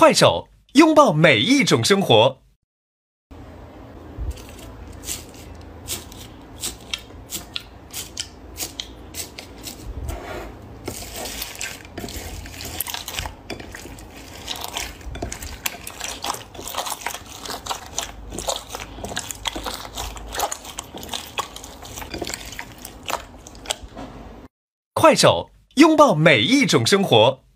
快手，拥抱每一种生活。快手，拥抱每一种生活。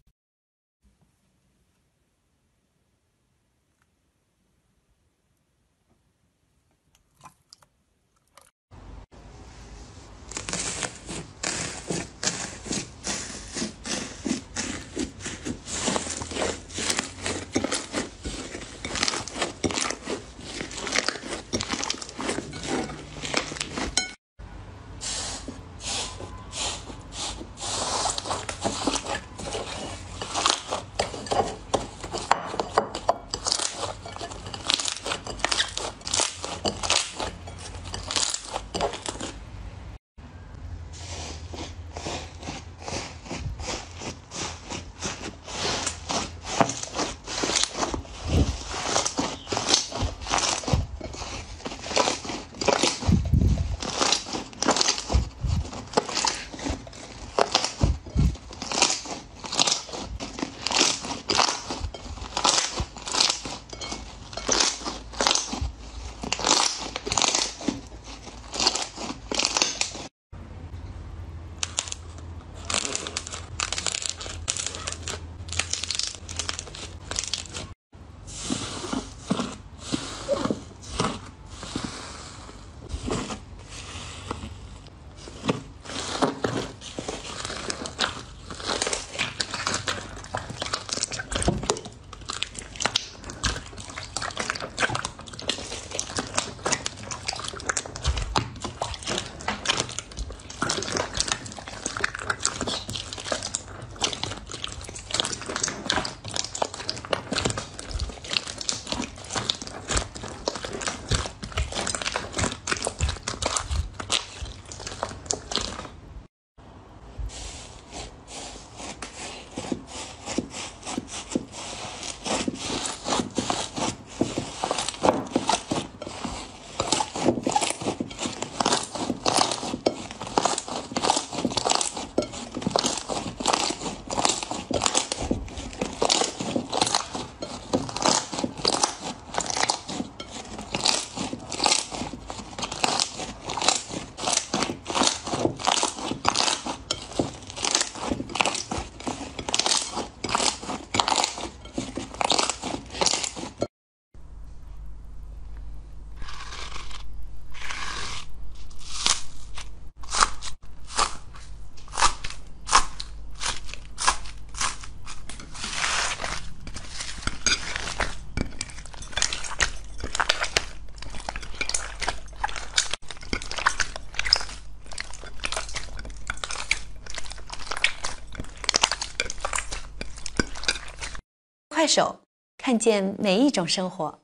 快手，看见每一种生活。